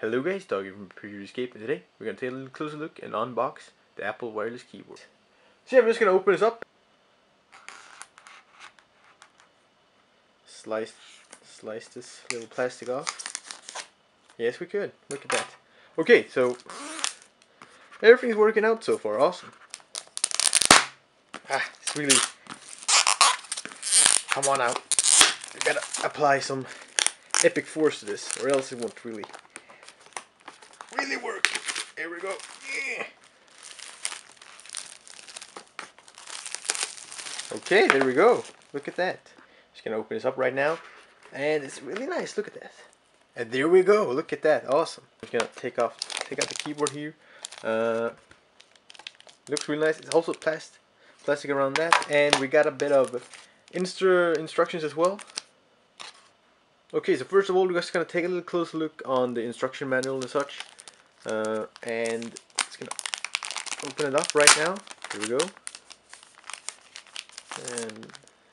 Hello guys, Doggy from Preview Escape, and today we're going to take a little closer look and unbox the Apple wireless keyboard. So yeah, I'm just going to open this up. Slice, slice this little plastic off. Yes, we could. Look at that. Okay, so everything's working out so far. Awesome. Ah, it's really... Come on out. We gotta apply some epic force to this, or else it won't really really work. Here we go. Yeah. Okay, there we go. Look at that. Just gonna open this up right now. And it's really nice. Look at that. And there we go. Look at that. Awesome. I'm gonna take off take out the keyboard here. Uh, looks really nice. It's also plastic plastic around that. And we got a bit of instru instructions as well. Okay, so first of all, we're just gonna take a little closer look on the instruction manual and such. Uh, and it's gonna open it up right now. Here we go. And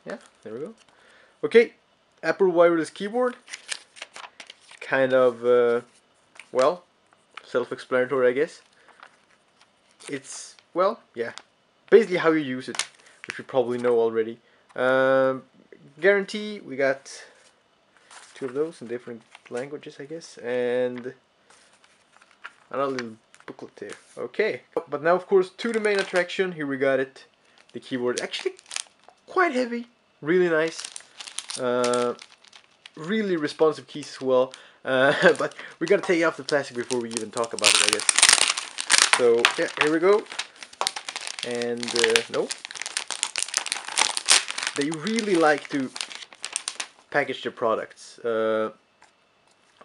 yeah, there we go. Okay, Apple wireless keyboard. Kind of, uh, well, self-explanatory, I guess. It's, well, yeah, basically how you use it, which you probably know already. Um, guarantee, we got two of those in different languages, I guess, and another little booklet there. Okay, but now of course to the main attraction. Here we got it. The keyboard actually quite heavy, really nice. Uh, really responsive keys as well. Uh, but we gotta take off the plastic before we even talk about it, I guess. So yeah, here we go. And uh, no, they really like to package their products. Uh,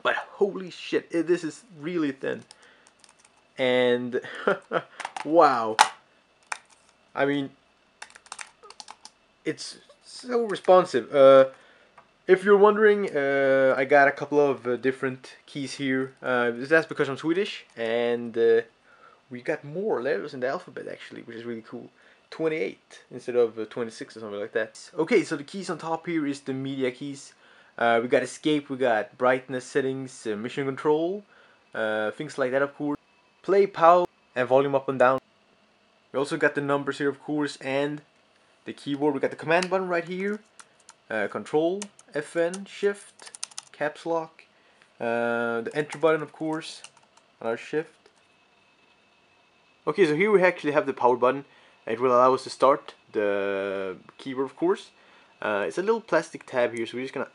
but holy shit, it, this is really thin and wow. I mean it's so responsive. Uh, if you're wondering uh, I got a couple of uh, different keys here. Uh, that's because I'm Swedish and uh, we got more letters in the alphabet actually which is really cool. 28 instead of uh, 26 or something like that. Okay so the keys on top here is the media keys. We got escape we got brightness settings mission control things like that of course play power and volume up and down. We also got the numbers here of course and the keyboard. We got the command button right here. Uh, control, FN, shift, caps lock. Uh, the enter button of course. Another shift. Okay so here we actually have the power button. It will allow us to start the keyboard of course. Uh, it's a little plastic tab here so we're just gonna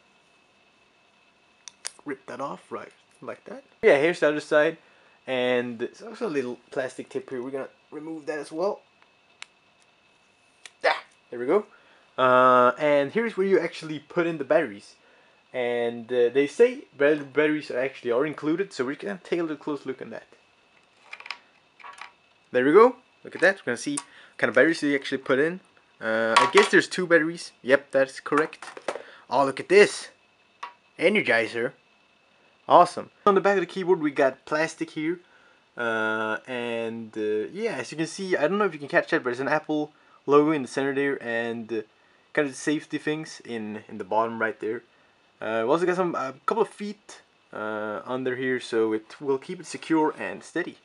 rip that off right like that. Yeah here's the other side. And there's also a little plastic tip here. We're to remove that as well. There we go. Uh, and here's where you actually put in the batteries. And uh, they say batteries actually are included, so we're to take a little close look at that. There we go. Look at that. We're to see kind of batteries they actually put in. Uh, I guess there's two batteries. Yep, that's correct. Oh, look at this. Energizer. Awesome. On the back of the keyboard we got plastic here. Uh, and uh, yeah, as you can see, I don't know if you can catch that, but there's an Apple logo in the center there and uh, kind of safety things in, in the bottom right there. Uh, we also got some a couple of feet uh, under here so it will keep it secure and steady.